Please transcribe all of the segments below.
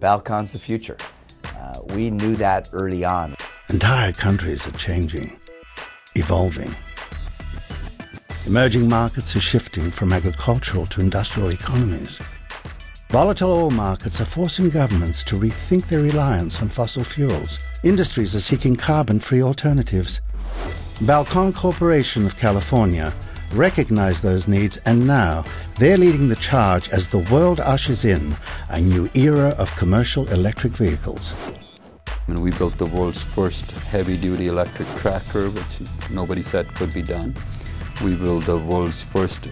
Balqon's the future. Uh, we knew that early on. Entire countries are changing, evolving. Emerging markets are shifting from agricultural to industrial economies. Volatile oil markets are forcing governments to rethink their reliance on fossil fuels. Industries are seeking carbon-free alternatives. Balqon Corporation of California recognized those needs and now they're leading the charge as the world ushers in a new era of commercial electric vehicles. And we built the world's first heavy-duty electric tractor, which nobody said could be done. We built the world's first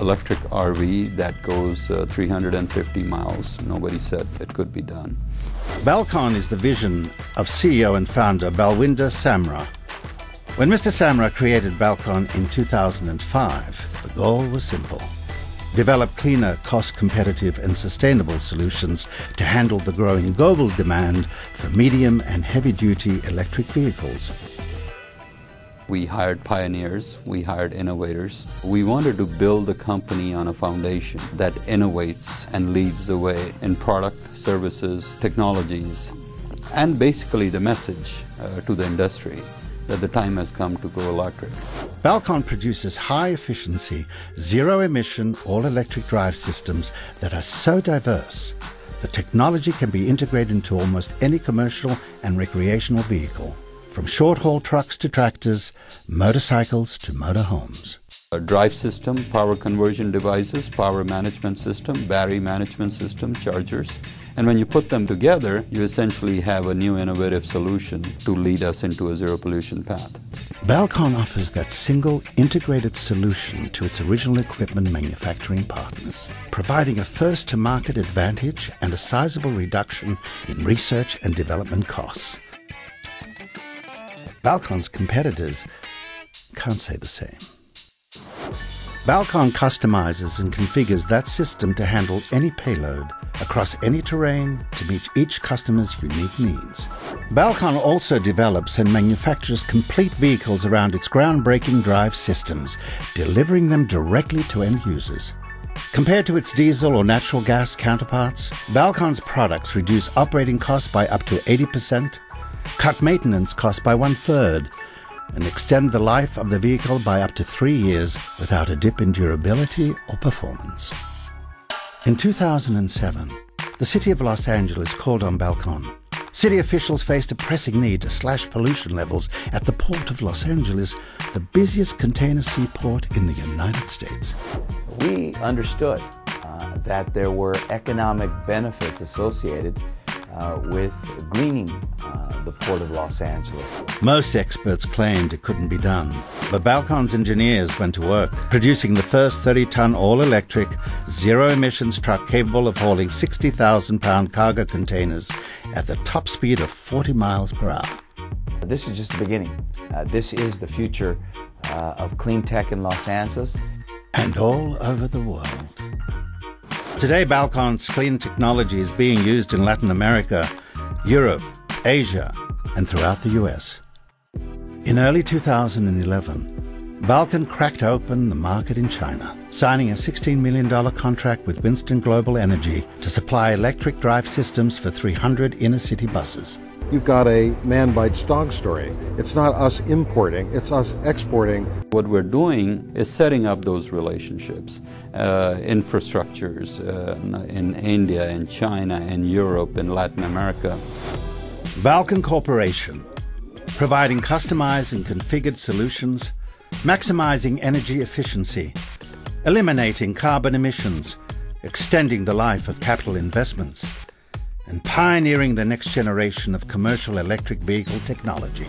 electric RV that goes uh, 350 miles. Nobody said it could be done. Balqon is the vision of CEO and founder Balwinder Samra. When Mr. Samra created Balqon in 2005, the goal was simple. Develop cleaner, cost-competitive and sustainable solutions to handle the growing global demand for medium and heavy-duty electric vehicles. We hired pioneers, we hired innovators. We wanted to build a company on a foundation that innovates and leads the way in product, services, technologies, and basically the message uh, to the industry that the time has come to go electric. Balqon produces high efficiency, zero emission, all electric drive systems that are so diverse. The technology can be integrated into almost any commercial and recreational vehicle, from short haul trucks to tractors, motorcycles to motorhomes. A drive system, power conversion devices, power management system, battery management system, chargers. And when you put them together, you essentially have a new innovative solution to lead us into a zero pollution path. Balqon offers that single integrated solution to its original equipment manufacturing partners, providing a first to market advantage and a sizable reduction in research and development costs. Balqon's competitors can't say the same. Balqon customizes and configures that system to handle any payload across any terrain to meet each customer's unique needs. Balqon also develops and manufactures complete vehicles around its groundbreaking drive systems, delivering them directly to end users. Compared to its diesel or natural gas counterparts, Balqon's products reduce operating costs by up to 80%, cut maintenance costs by one third, and extend the life of the vehicle by up to three years without a dip in durability or performance. In 2007, the city of Los Angeles called on Balqon. City officials faced a pressing need to slash pollution levels at the port of Los Angeles, the busiest container seaport in the United States. We understood uh, that there were economic benefits associated uh, with greening the Port of Los Angeles. Most experts claimed it couldn't be done, but Balqon's engineers went to work, producing the first 30 ton all electric, zero emissions truck capable of hauling 60,000 pound cargo containers at the top speed of 40 miles per hour. This is just the beginning. Uh, this is the future uh, of clean tech in Los Angeles. And all over the world. Today, Balqon's clean technology is being used in Latin America, Europe, Asia, and throughout the US. In early 2011, Balqon cracked open the market in China, signing a $16 million contract with Winston Global Energy to supply electric drive systems for 300 inner city buses you've got a man bites dog story. It's not us importing, it's us exporting. What we're doing is setting up those relationships, uh, infrastructures uh, in India, in China, in Europe, in Latin America. Balqon Corporation, providing customized and configured solutions, maximizing energy efficiency, eliminating carbon emissions, extending the life of capital investments and pioneering the next generation of commercial electric vehicle technology.